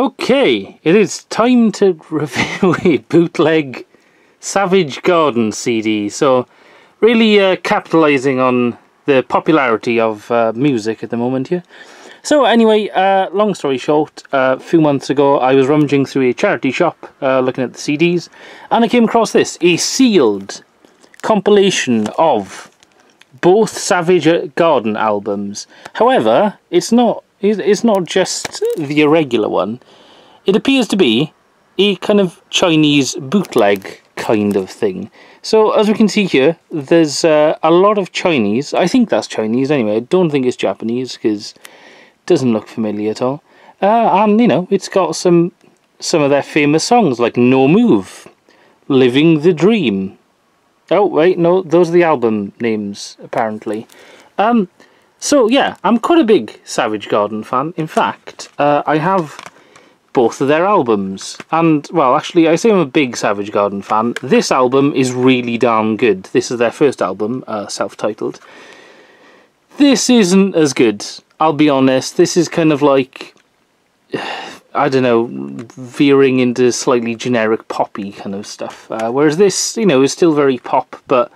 Okay, it is time to review a bootleg Savage Garden CD. So, really uh, capitalising on the popularity of uh, music at the moment here. So anyway, uh, long story short, uh, a few months ago I was rummaging through a charity shop uh, looking at the CDs and I came across this, a sealed compilation of both Savage Garden albums. However, it's not it's not just the irregular one. It appears to be a kind of Chinese bootleg kind of thing. So as we can see here, there's uh, a lot of Chinese. I think that's Chinese anyway. I don't think it's Japanese because it doesn't look familiar at all. Uh, and you know, it's got some some of their famous songs like No Move, Living the Dream. Oh wait, no, those are the album names apparently. Um, so yeah, I'm quite a big Savage Garden fan. In fact, uh, I have both of their albums. And, well, actually, I say I'm a big Savage Garden fan. This album is really damn good. This is their first album, uh, self-titled. This isn't as good, I'll be honest. This is kind of like... I don't know, veering into slightly generic poppy kind of stuff. Uh, whereas this, you know, is still very pop, but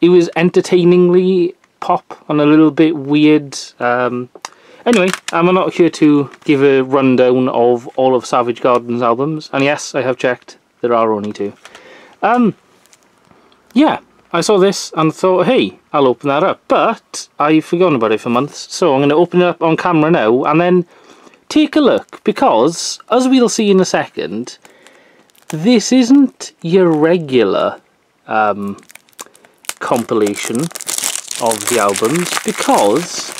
it was entertainingly pop and a little bit weird. Um, Anyway, I'm not here to give a rundown of all of Savage Garden's albums, and yes, I have checked, there are only two. Um, yeah, I saw this and thought, hey, I'll open that up, but I've forgotten about it for months, so I'm going to open it up on camera now, and then take a look, because, as we'll see in a second, this isn't your regular um, compilation of the albums, because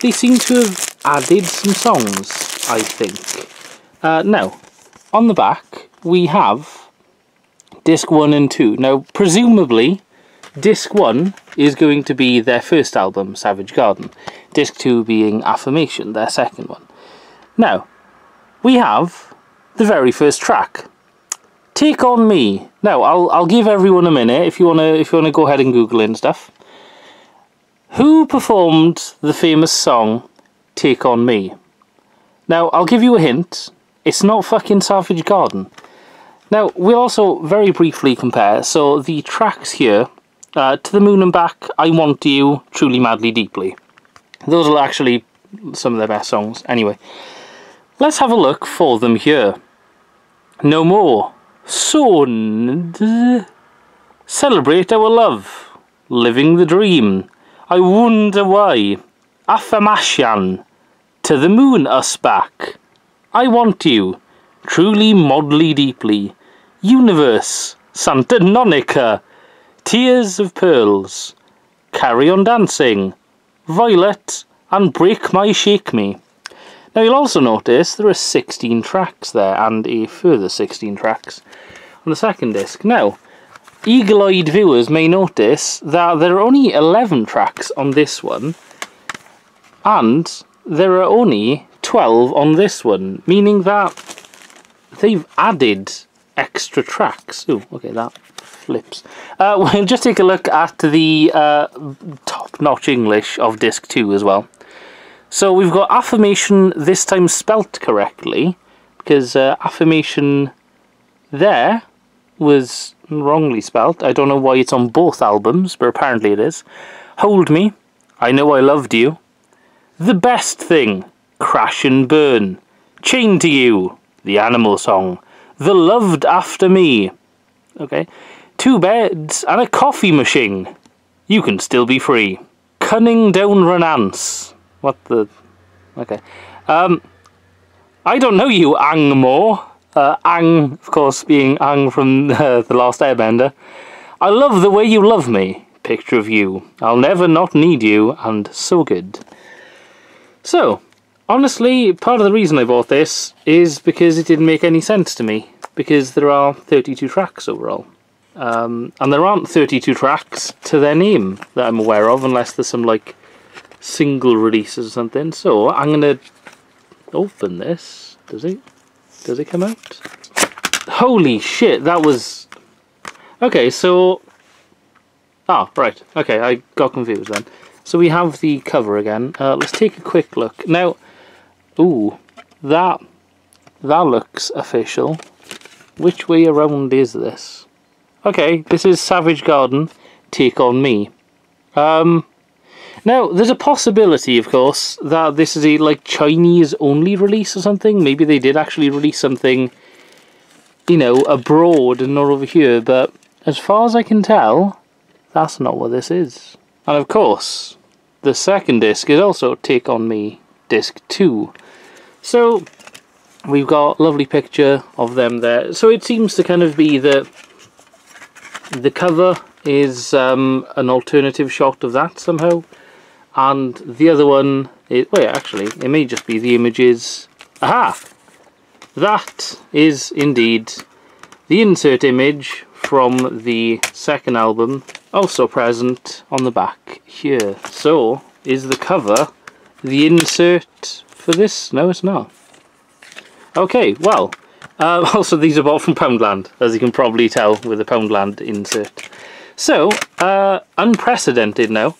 they seem to have added some songs, I think. Uh, now, on the back, we have disc 1 and 2. Now, presumably, disc 1 is going to be their first album, Savage Garden. Disc 2 being Affirmation, their second one. Now, we have the very first track. Take on Me. Now, I'll I'll give everyone a minute if you wanna if you wanna go ahead and Google it and stuff. Who performed the famous song Take On Me? Now, I'll give you a hint. It's not fucking Savage Garden. Now, we'll also very briefly compare. So, the tracks here, uh, To the Moon and Back, I Want You, Truly Madly Deeply. Those are actually some of their best songs. Anyway, let's have a look for them here. No More. Son. Celebrate Our Love. Living the Dream. I wonder why. Affirmation. To the moon us back. I want you. Truly modly deeply. Universe. Santa Monica. Tears of Pearls. Carry on dancing. Violet. And break my shake me. Now you'll also notice there are 16 tracks there and a further 16 tracks on the second disc. Now, eagle-eyed viewers may notice that there are only 11 tracks on this one and there are only 12 on this one meaning that they've added extra tracks. Oh okay that flips. Uh, we'll just take a look at the uh, top-notch English of disc 2 as well. So we've got affirmation this time spelt correctly because uh, affirmation there was wrongly spelt. I don't know why it's on both albums, but apparently it is. Hold Me, I Know I Loved You. The Best Thing, Crash and Burn. Chained to You, the Animal Song. The Loved After Me. Okay. Two beds and a coffee machine. You can still be free. Cunning Down Renance. What the... Okay. Um, I don't know you, Angmore. Uh, Ang, of course, being Ang from uh, The Last Airbender. I love the way you love me. Picture of you. I'll never not need you, and so good. So, honestly, part of the reason I bought this is because it didn't make any sense to me. Because there are 32 tracks overall. Um, and there aren't 32 tracks to their name that I'm aware of, unless there's some, like, single releases or something. So, I'm going to open this. Does it? Does it come out? Holy shit, that was... Okay, so... Ah, right. Okay, I got confused then. So we have the cover again. Uh, let's take a quick look. Now, ooh, that that looks official. Which way around is this? Okay, this is Savage Garden, Take On Me. Um, now, there's a possibility, of course, that this is a like Chinese only release or something. Maybe they did actually release something, you know, abroad and not over here. But as far as I can tell, that's not what this is. And of course, the second disc is also Take On Me Disc 2. So, we've got a lovely picture of them there. So it seems to kind of be that the cover is um, an alternative shot of that somehow and the other one is, well actually it may just be the images. Aha! That is indeed the insert image from the second album also present on the back here. So is the cover the insert for this? No it's not. Okay well uh, also these are bought from Poundland as you can probably tell with the Poundland insert. So uh, unprecedented now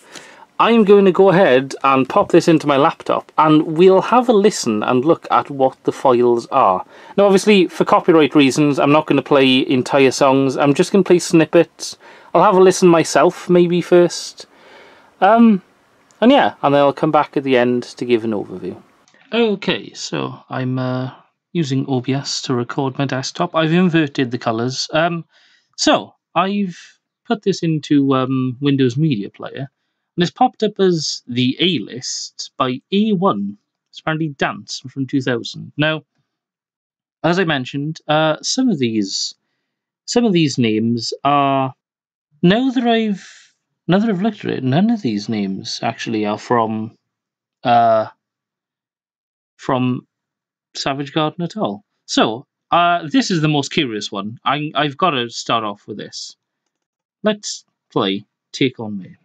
I'm going to go ahead and pop this into my laptop and we'll have a listen and look at what the files are. Now obviously for copyright reasons I'm not going to play entire songs, I'm just going to play snippets. I'll have a listen myself maybe first. Um, and yeah, and then I'll come back at the end to give an overview. Okay, so I'm uh, using OBS to record my desktop. I've inverted the colours. Um, so I've put this into um, Windows Media Player and it's popped up as the A list by A1. It's apparently Dance from 2000. Now, as I mentioned, uh, some of these some of these names are now that I've now that I've looked at it, none of these names actually are from uh, from Savage Garden at all. So uh, this is the most curious one. I, I've got to start off with this. Let's play Take On Me.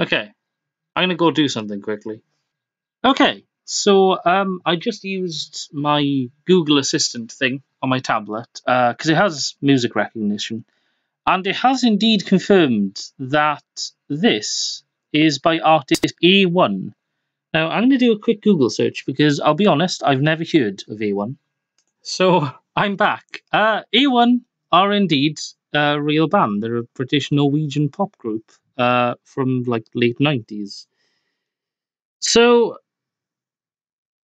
Okay, I'm gonna go do something quickly. Okay, so um, I just used my Google Assistant thing on my tablet because uh, it has music recognition, and it has indeed confirmed that this is by artist A1. Now I'm going to do a quick Google search because I'll be honest, I've never heard of A1. So I'm back. Uh, A1 are indeed a real band. They're a British Norwegian pop group uh, from like late 90s. So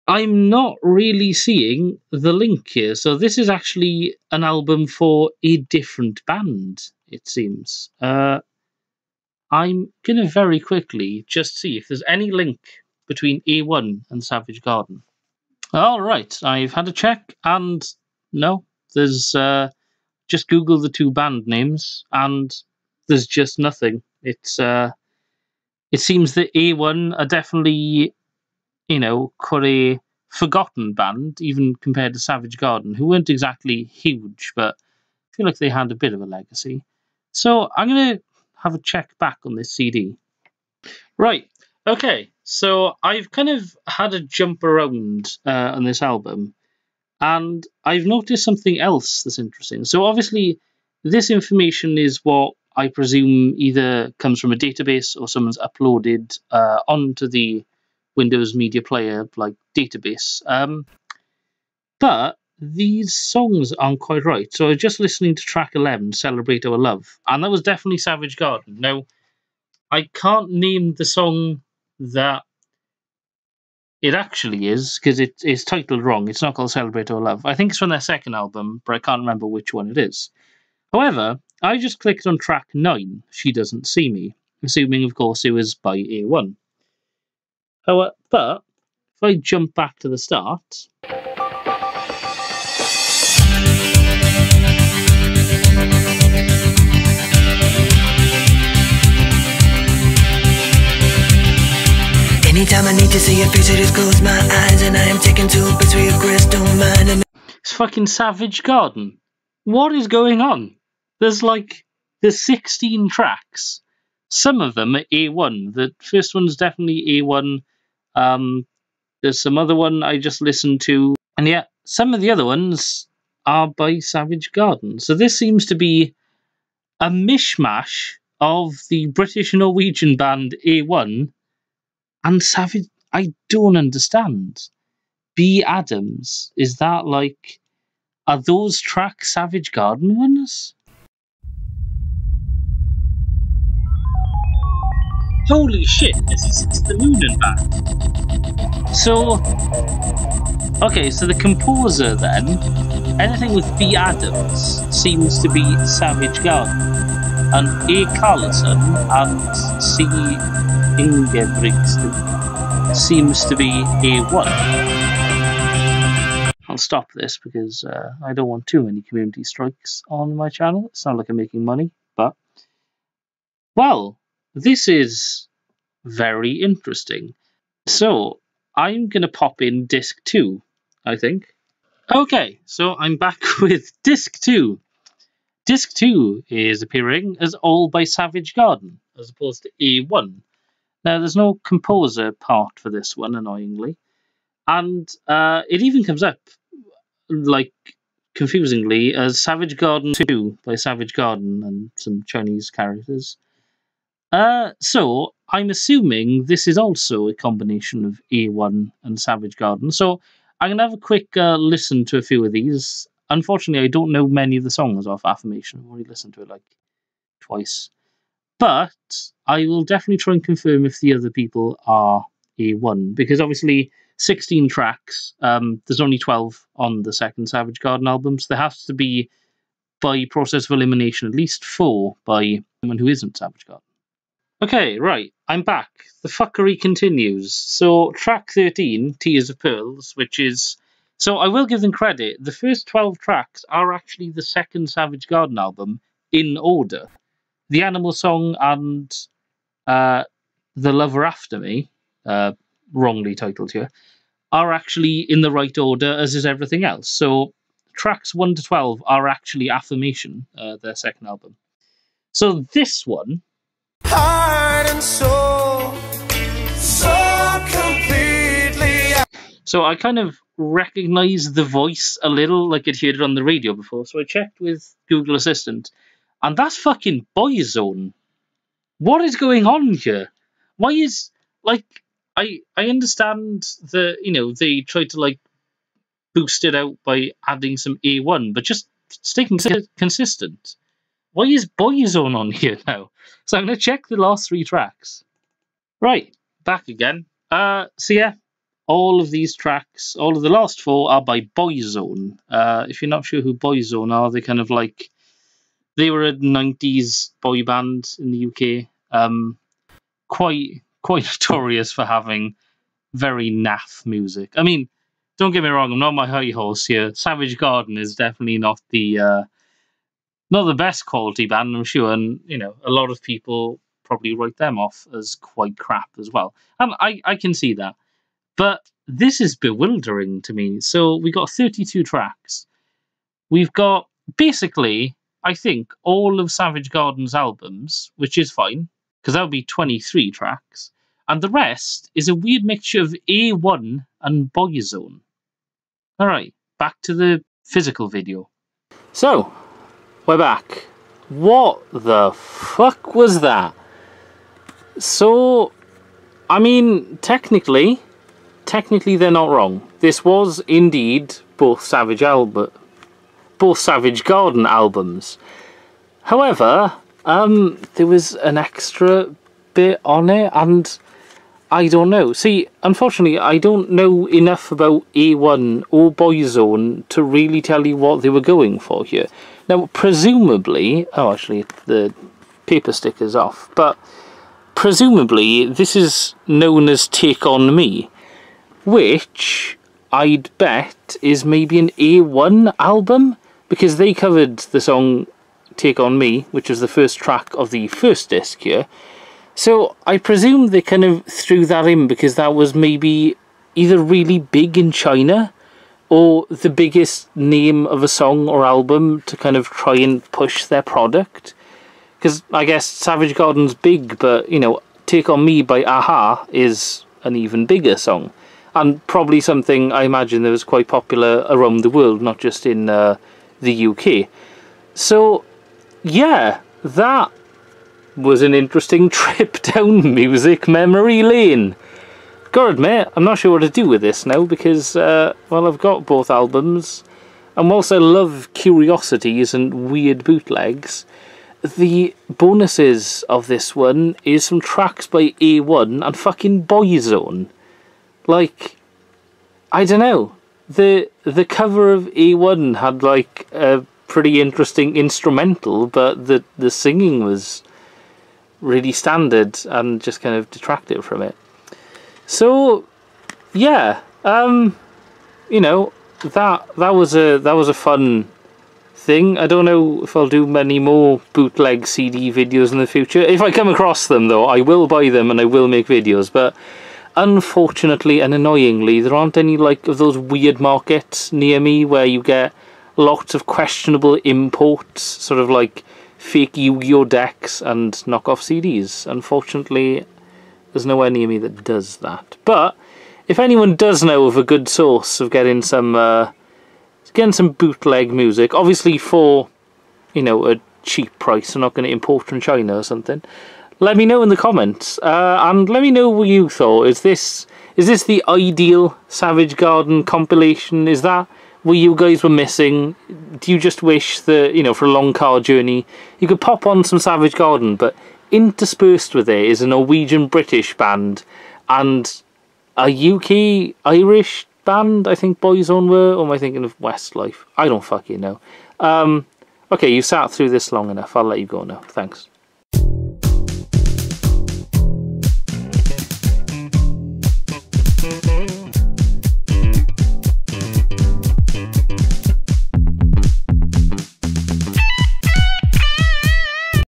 I'm not really seeing the link here. So this is actually an album for a different band, it seems. Uh, I'm going to very quickly just see if there's any link between A1 and Savage Garden. All right, I've had a check, and no, there's uh, just Google the two band names, and there's just nothing. It's uh, it seems that A1 are definitely, you know, quite a forgotten band, even compared to Savage Garden, who weren't exactly huge, but I feel like they had a bit of a legacy. So I'm to have a check back on this CD. Right, okay, so I've kind of had a jump around uh, on this album, and I've noticed something else that's interesting. So obviously, this information is what I presume either comes from a database or someone's uploaded uh, onto the Windows Media Player like database. Um, but these songs aren't quite right. So I was just listening to track 11, Celebrate Our Love, and that was definitely Savage Garden. Now, I can't name the song that it actually is because it is titled wrong. It's not called Celebrate Our Love. I think it's from their second album, but I can't remember which one it is. However, I just clicked on track 9, She Doesn't See Me, assuming, of course, it was by A1. However, but if I jump back to the start, Anytime I need to see your face, I just close my eyes and I am taken to a place where crystal mind. It's fucking Savage Garden. What is going on? There's like there's 16 tracks. Some of them are A1. The first one's definitely A1. Um, there's some other one I just listened to. And yeah, some of the other ones are by Savage Garden. So this seems to be a mishmash of the British Norwegian band A1 and Savage. I don't understand. B. Adams, is that like. Are those tracks Savage Garden ones? Holy shit, this is the Moonin back. So, okay, so the composer then, anything with B. Adams seems to be Savage Garden, and A. Carlson and C. Ingebrigtsen seems to be A1. I'll stop this because uh, I don't want too many community strikes on my channel. It's not like I'm making money, but well, this is very interesting. So I'm going to pop in disc 2, I think. Okay, so I'm back with disc 2. Disc 2 is appearing as all by Savage Garden, as opposed to A1. Now, there's no composer part for this one, annoyingly. And uh, it even comes up, like, confusingly, as Savage Garden 2 by Savage Garden and some Chinese characters. Uh, so I'm assuming this is also a combination of A1 and Savage Garden. So I'm gonna have a quick uh, listen to a few of these. Unfortunately, I don't know many of the songs off Affirmation. I've only listened to it like twice, but I will definitely try and confirm if the other people are A1 because obviously 16 tracks. Um, there's only 12 on the second Savage Garden album, so there has to be by process of elimination at least four by someone who isn't Savage Garden. Okay, right, I'm back. The fuckery continues. So, track 13, Tears of Pearls, which is. So, I will give them credit. The first 12 tracks are actually the second Savage Garden album in order. The Animal Song and uh, The Lover After Me, uh, wrongly titled here, are actually in the right order, as is everything else. So, tracks 1 to 12 are actually Affirmation, uh, their second album. So, this one heart and soul so completely. So I kind of recognized the voice a little, like I'd heard it on the radio before. So I checked with Google Assistant, and that's fucking Boyzone. What is going on here? Why is like I I understand the you know they tried to like boost it out by adding some A1, but just stay consistent. Why is Boyzone on here now? So I'm going to check the last three tracks. Right, back again. Uh, so yeah, all of these tracks, all of the last four are by Boyzone. Uh, if you're not sure who Boyzone are, they kind of like they were a 90s boy band in the UK. Um, quite quite notorious for having very naff music. I mean, don't get me wrong, I'm not my high horse here. Savage Garden is definitely not the uh, not the best quality band, I'm sure, and you know, a lot of people probably write them off as quite crap as well. And I, I can see that. But this is bewildering to me. So we got 32 tracks. We've got basically, I think, all of Savage Garden's albums, which is fine, because that would be 23 tracks. And the rest is a weird mixture of A1 and Boyzone. Alright, back to the physical video. So, we're back. What the fuck was that? So, I mean, technically, technically they're not wrong. This was indeed both Savage Albert, Savage Garden albums. However, um, there was an extra bit on it, and I don't know. See, unfortunately, I don't know enough about A1 or Boyzone to really tell you what they were going for here. Now, presumably, oh, actually, the paper sticker's off, but presumably this is known as Take On Me, which I'd bet is maybe an A1 album, because they covered the song Take On Me, which was the first track of the first disc here. So I presume they kind of threw that in because that was maybe either really big in China or the biggest name of a song or album to kind of try and push their product. because I guess Savage Garden's big, but you know, Take on Me by a-ha is an even bigger song, and probably something I imagine that was quite popular around the world, not just in uh, the UK. So, yeah, that was an interesting trip down music memory lane. Gotta admit, I'm not sure what to do with this now because, uh, well, I've got both albums. And whilst I love curiosities and weird bootlegs, the bonuses of this one is some tracks by A1 and fucking Boyzone. Like, I don't know. The the cover of A1 had like a pretty interesting instrumental, but the the singing was really standard and just kind of detracted from it. So, yeah, um, you know that that was a that was a fun thing. I don't know if I'll do many more bootleg CD videos in the future. If I come across them, though, I will buy them and I will make videos. But unfortunately and annoyingly, there aren't any like of those weird markets near me where you get lots of questionable imports, sort of like fake Yu-Gi-Oh decks and knockoff CDs. Unfortunately, there's nowhere near me that does that. But if anyone does know of a good source of getting some uh, getting some bootleg music, obviously for you know a cheap price, I'm not going to import from China or something. Let me know in the comments, uh, and let me know what you thought. Is this is this the ideal Savage Garden compilation? Is that what you guys were missing? Do you just wish that, you know, for a long car journey, you could pop on some Savage Garden, but interspersed with it is a Norwegian British band and a UK Irish band, I think Boyzone were, or am I thinking of Westlife? I don't fucking know. Um, okay, you sat through this long enough. I'll let you go now. Thanks.